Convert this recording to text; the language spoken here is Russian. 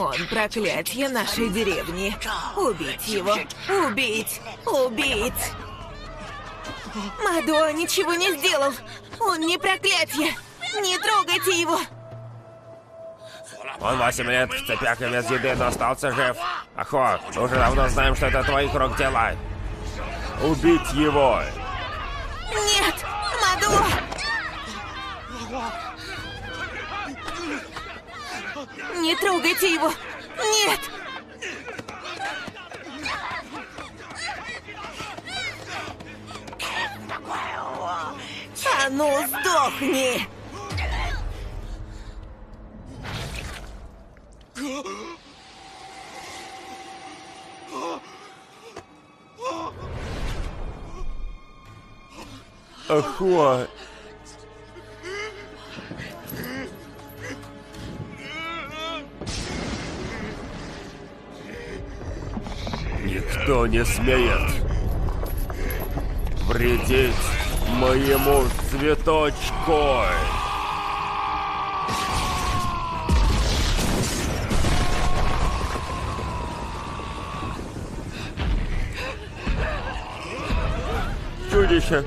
Он проклятие нашей деревни. Убить его. Убить. Убить. Мадо ничего не сделал. Он не проклятие. Не трогайте его. Он 8 лет в цепях и без еды, но остался жив. Ахо, мы уже давно знаем, что это твоих рук дела. Убить его! Нет! Мадо! Не трогайте его! Нет! А ну, сдохни! Ахуа. Никто не смеет вредить моему цветочку. Чудище